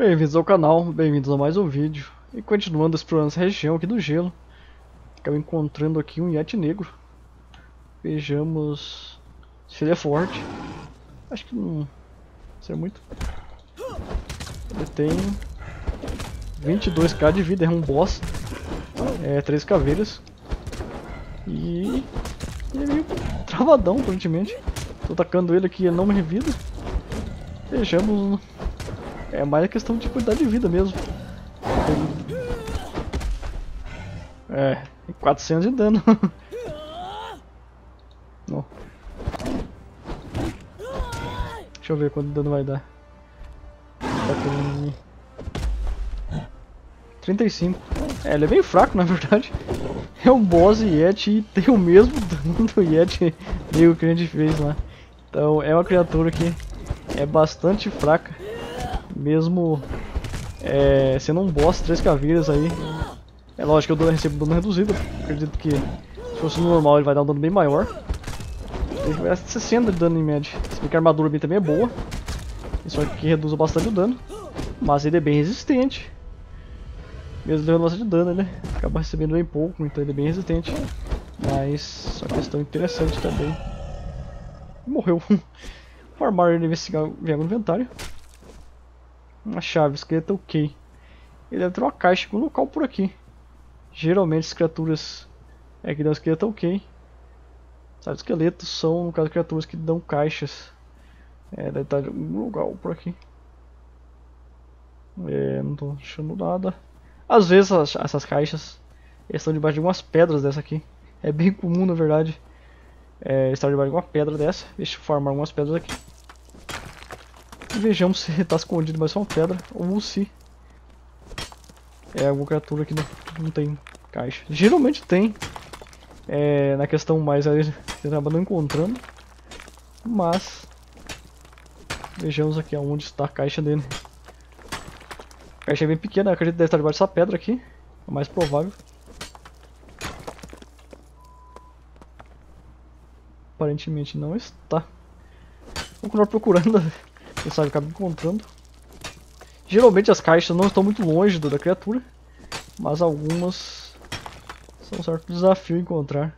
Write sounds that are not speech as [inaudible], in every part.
Bem-vindos ao canal, bem-vindos a mais um vídeo. E continuando explorando essa região aqui do gelo, acabo encontrando aqui um Yeti negro. Vejamos se ele é forte. Acho que não ser muito. Ele tem 22k de vida, é um boss. É, 3 caveiras. E ele é meio travadão, aparentemente. Tô atacando ele aqui, ele não me revida. Vejamos. É mais a questão de quantidade de vida mesmo. É, 400 de dano. [laughs] Não. Deixa eu ver quanto dano vai dar. Tá com 35. É, ele é bem fraco na verdade. [laughs] É um boss Yeti e tem o mesmo [laughs] dano do Yeti meio que a gente fez lá. Então é uma criatura que é bastante fraca. Mesmo é, sendo um boss, três caveiras aí. É lógico que eu recebo dano reduzido. Acredito que se fosse normal ele vai dar um dano bem maior. Ele vai 60 de dano em média. Se bem que a armadura também é boa. Isso aqui reduz bastante o dano. Mas ele é bem resistente. Mesmo levando bastante dano, né? Acaba recebendo bem pouco, então ele é bem resistente. Mas a questão interessante também morreu. [laughs] Farmar ele investigar no inventário. Uma chave, esqueleto ok. Ele deve ter uma caixa com local por aqui. Geralmente as criaturas é que dão esqueleto ok. Sabe, esqueletos são, no caso, criaturas que dão caixas. É, deve estar em algum lugar por aqui. É, não estou achando nada. Às vezes as, essas caixas estão debaixo de algumas pedras dessa aqui. É bem comum, na verdade é, estar debaixo de uma pedra dessa. Deixa eu formar algumas pedras aqui. E vejamos se está escondido mais uma pedra ou se é alguma criatura que não, não tem caixa. Geralmente tem. É, na questão mais ali, você acaba não encontrando. Mas vejamos aqui aonde está a caixa dele. A caixa é bem pequena, acredito que deve estar debaixo dessa pedra aqui. É mais provável. Aparentemente não está. Vou continuar procurando. [laughs] Quem sabe acaba encontrando. Geralmente as caixas não estão muito longe da criatura. Mas algumas são um certo desafio encontrar.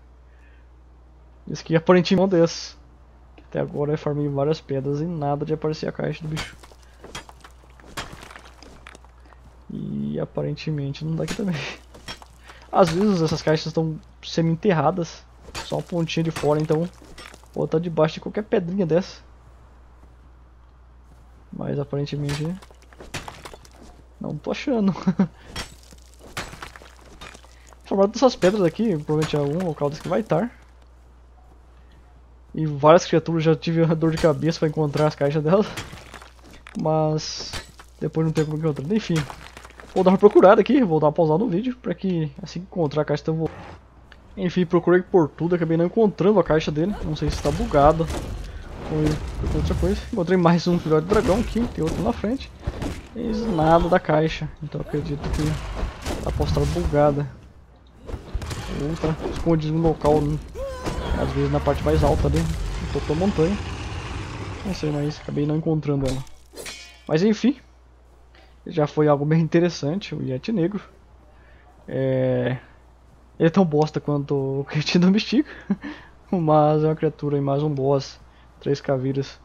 Esse aqui aparentemente é um desses. Até agora eu farmei várias pedras e nada de aparecer a caixa do bicho. E aparentemente não dá aqui também. [laughs] Às vezes essas caixas estão semi-enterradas. Só uma pontinha de fora, então ou tá debaixo de qualquer pedrinha dessa. Mas aparentemente... Não tô achando. [laughs] Formado dessas pedras aqui, provavelmente é algum local que vai estar. E várias criaturas já tive [laughs] dor de cabeça para encontrar as caixas delas. Mas depois não tem como encontrar. Enfim, vou dar uma procurada aqui, vou dar uma pausada no vídeo para que assim que encontrar a caixa eu vou enfim, procurei por tudo, acabei não encontrando a caixa dele. Não sei se está bugado ou outra coisa. Encontrei mais um filhote de dragão aqui, tem outro na frente. E nada da caixa, então acredito que possa estar bugada. Outra escondida no local, às vezes na parte mais alta ali, no topo da montanha. Não sei, mas acabei não encontrando ela. Mas enfim, já foi algo bem interessante, o Yeti Negro. É... Ele é tão bosta quanto o Cretin Domestica. [laughs] Mas é uma criatura e mais um boss. Três caveiras.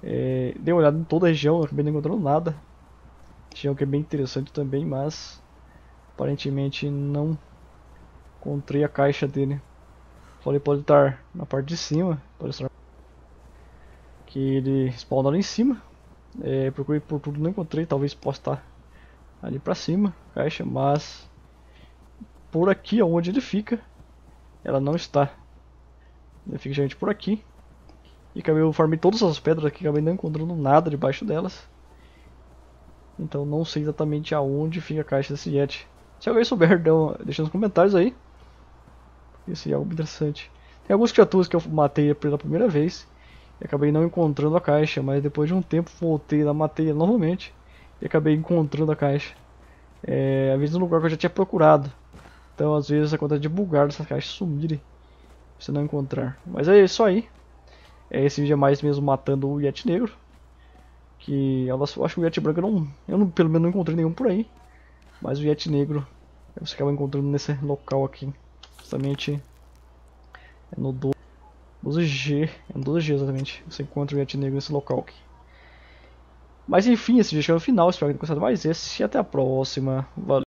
É, dei uma olhada em toda a região, acabei não encontrando nada. Região que é bem interessante também, mas aparentemente não encontrei a caixa dele. Falei pode estar na parte de cima, pode estar que ele spawna lá em cima. É, procurei por tudo, não encontrei, talvez possa estar ali pra cima, caixa, mas por aqui onde ele fica, ela não está. Ele fica geralmente por aqui. E acabei eu farmei todas as pedras aqui, acabei não encontrando nada debaixo delas. Então não sei exatamente aonde fica a caixa desse Yeti. Se alguém souber, deixa nos comentários aí. Isso é algo interessante. Tem algumas criaturas que eu matei pela primeira vez. E acabei não encontrando a caixa, mas depois de um tempo voltei lá, matei novamente. E acabei encontrando a caixa. É, às vezes no lugar que eu já tinha procurado. Então às vezes acontece de bugar essas caixas sumirem. Você não encontrar. Mas é isso aí. É esse vídeo é mais mesmo matando o Yeti Negro. Que elas, eu acho que o Yeti branco eu não, eu não, pelo menos não encontrei nenhum por aí. Mas o Yeti negro você acaba encontrando nesse local aqui. Justamente é no 12G, é no 12G exatamente. Você encontra o Yeti negro nesse local aqui. Mas enfim, esse vídeo chegou no final, espero que tenham gostado mais esse e até a próxima. Valeu!